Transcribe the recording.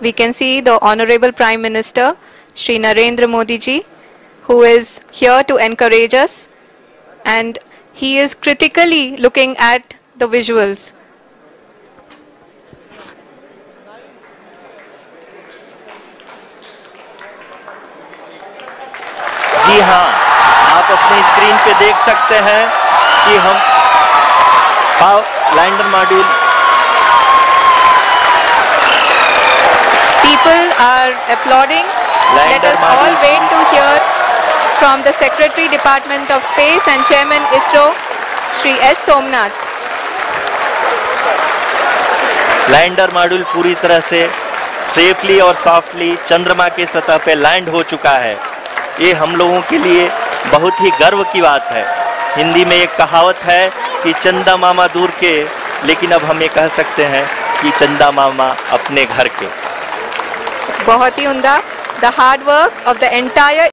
we can see the Honorable Prime Minister, Sri Narendra Modi ji, who is here to encourage us and he is critically looking at the visuals. जी हाँ आप अपनी screen पे देख सकते हैं कि हम lander module People are applauding. Lander Let us all wait to hear from the Secretary Department of Space and Chairman ISRO, Sri S. Somnath. Lander module पूरी तरह से सेफली और सॉफ्टली चंद्रमा के सतह पे लैंड हो चुका है ये हम लोगों के लिए बहुत ही गर्व की बात है हिंदी में एक कहावत है कि चंदा मामा दूर के लेकिन अब हम ये कह सकते हैं कि चंदा मामा अपने घर के बहुत ही उमदा the hard work of the entire